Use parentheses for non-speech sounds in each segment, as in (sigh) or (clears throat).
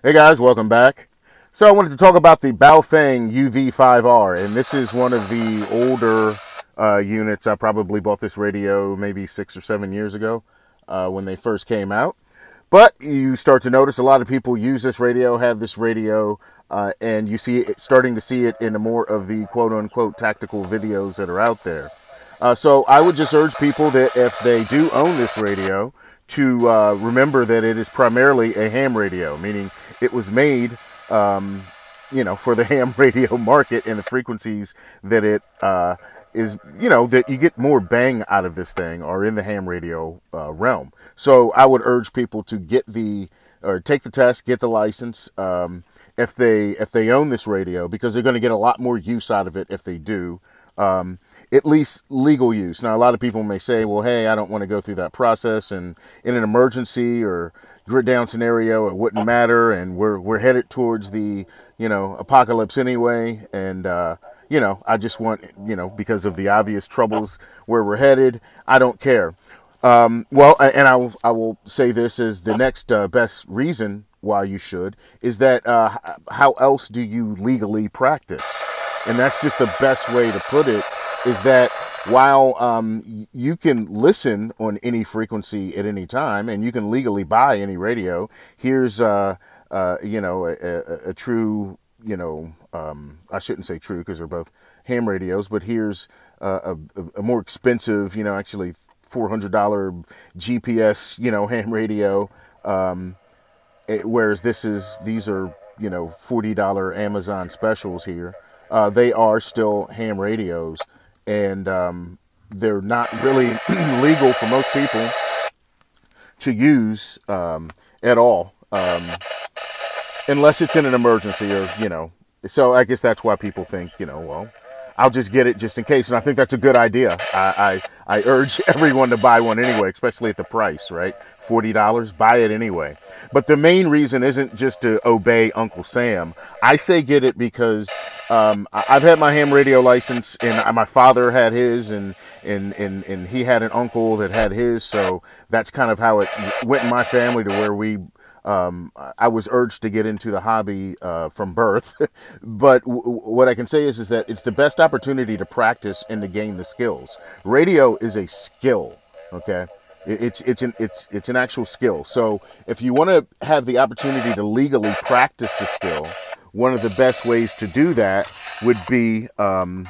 Hey guys, welcome back. So I wanted to talk about the Baofeng UV5R, and this is one of the older uh, units. I probably bought this radio maybe six or seven years ago uh, when they first came out. But you start to notice a lot of people use this radio, have this radio, uh, and you see it starting to see it in more of the quote unquote tactical videos that are out there. Uh, so I would just urge people that if they do own this radio, to uh, remember that it is primarily a ham radio, meaning it was made, um, you know, for the (laughs) ham radio market and the frequencies that it uh, is, you know, that you get more bang out of this thing are in the ham radio uh, realm. So I would urge people to get the or take the test, get the license. Um, if they if they own this radio, because they're going to get a lot more use out of it if they do. Um, at least legal use. Now, a lot of people may say, well, hey, I don't want to go through that process. And in an emergency or grid down scenario, it wouldn't matter. And we're, we're headed towards the, you know, apocalypse anyway. And, uh, you know, I just want, you know, because of the obvious troubles where we're headed, I don't care. Um, well, and I will, I will say this is the next uh, best reason why you should is that uh, how else do you legally practice? And that's just the best way to put it is that while um, you can listen on any frequency at any time and you can legally buy any radio, here's, uh, uh, you know, a, a, a, true, you know, um, I shouldn't say true because they're both ham radios, but here's a, a, more expensive, you know, actually $400 GPS, you know, (laughs) ham radio. Um, it, whereas this is, these are, you know, $40 Amazon specials here. Uh, they are still ham radios and um, they're not really (clears throat) legal for most people to use um, at all, um, unless it's in an emergency or you know. So I guess that's why people think you know, well, I'll just get it just in case. And I think that's a good idea. I, I, I urge (laughs) everyone to buy one anyway, especially at the price, right? $40, buy it anyway. But the main reason isn't just to obey Uncle Sam. I say get it because um, I've had my ham radio license and my father had his and, and, and, and he had an uncle that had his. So that's kind of how it went in my family to where we um, I was urged to get into the hobby uh, from birth, (laughs) but w- what I can say is is that it's the best opportunity to practice and to gain the skills. Radio is a skill, okay. It's it's an it's it's an actual skill. So if you want to have the opportunity to legally practice the skill, one of the best ways to do that would be um,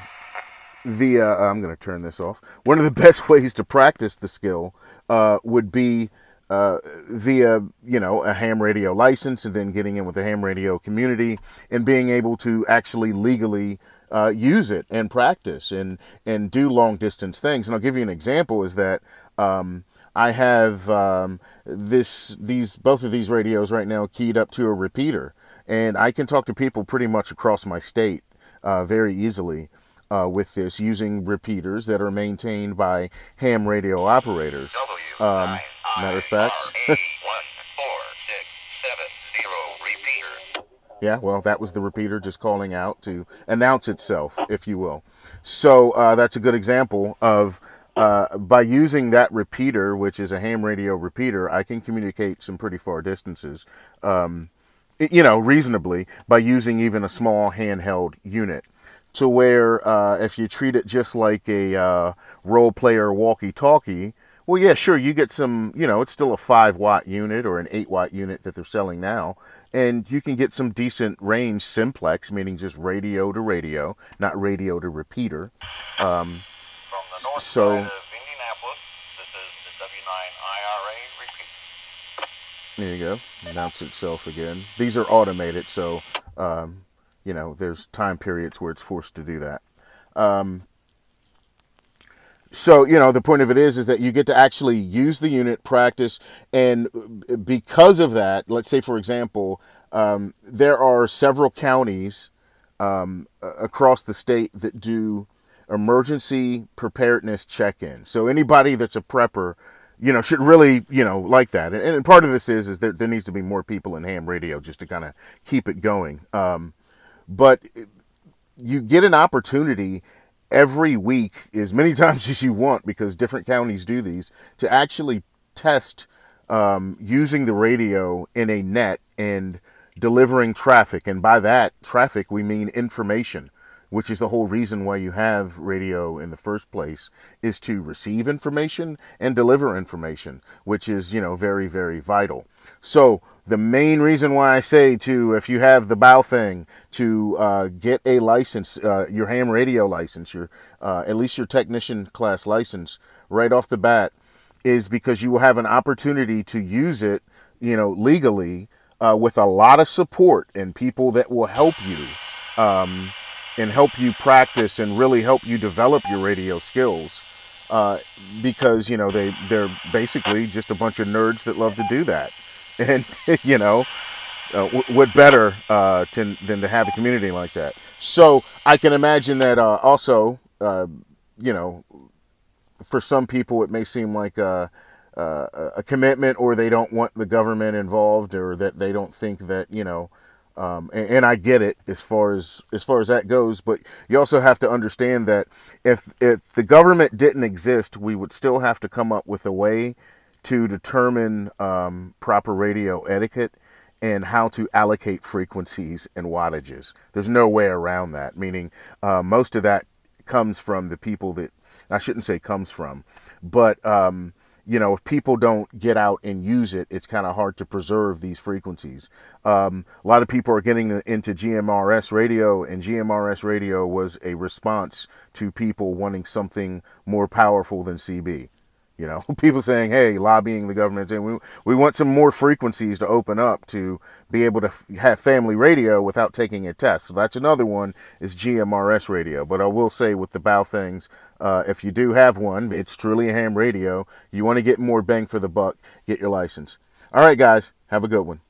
via. I'm going to turn this off. One of the (laughs) best ways to practice the skill uh, would be uh, via you know a ham radio license and then getting in with the ham radio community and being able to actually legally uh, use it and practice and and do long distance things. And I'll give you an example is that um, I have um, this these both of these radios right now keyed up to a repeater. And I can talk to people pretty much across my state uh, very easily uh, with this using repeaters that are maintained by ham radio operators. Um, matter of fact. yeah, well, that was the repeater just calling out to announce itself, if you will. So uh, that's a good example of uh, by using that repeater, which is a ham radio repeater, I can communicate some pretty far distances. Um, you know, reasonably by using even a small handheld unit to where uh, if you treat it just like a uh, role player walkie talkie, well, yeah, sure, you get some, you know, it's still a 5 watt unit or an 8 watt unit that they're selling now. And you can get some decent range simplex, meaning just radio to radio, not radio to repeater. Um, so. There you go. Announce itself again. These are automated, so um, you know, there's time periods where it's forced to do that. Um, so you know the point of it is is that you get to actually use the unit practice and because of that let's say for example um, there are several counties um, across the state that do emergency preparedness check-in so anybody that's a prepper you know should really you know like that. And, and part of this is is that there needs to be more people in ham radio just to kind of keep it going. Um, but you get an opportunity every week, as many (laughs) times as you want, because different counties do these, to actually test um, using the radio in a net and delivering traffic. And by that traffic, we mean information, which is the whole reason why you have radio in the first place, is to receive information and deliver information, which is, you know, very, very vital. So the main reason why I say to, if you have the Baofeng, to uh, get a license, uh, your ham radio license, your uh, at least your technician class license, right off the bat, is because you will have an opportunity to use it, you know, legally uh, with a lot of support and people that will help you um, and help you practice and really help you develop your radio skills. Uh, because you know they they're basically just a bunch of nerds that love to do that, (laughs) and you know uh, what better uh, to, than to have a community like that? So I can imagine that uh, also, uh, you know, for some people it may seem like a, a, a, commitment, or they don't want the government involved, or that they don't think that you know. Um, and, and, I get it as far as as far as that goes, but you also have to understand that if if the government didn't exist, we would still have to come up with a way to determine um, proper radio etiquette and how to allocate frequencies and wattages. There's no way around that. Meaning, uh, most of that comes from the people that I shouldn't say comes from, but um, you know, if people don't get out and use it, it's kind of hard to preserve these frequencies. Um, a lot of people are getting into GMRS radio, and GMRS radio was a response to people wanting something more powerful than CB. You know, (laughs) people saying, "Hey, lobbying the government, and we we want some more frequencies to open up to be able to have family radio without taking a test." So that's another one is GMRS radio. But I will say with the Baofengs, uh, if you do have one, it's truly a ham radio. You want to get more bang for the buck, get your license. All right, guys, have a good one.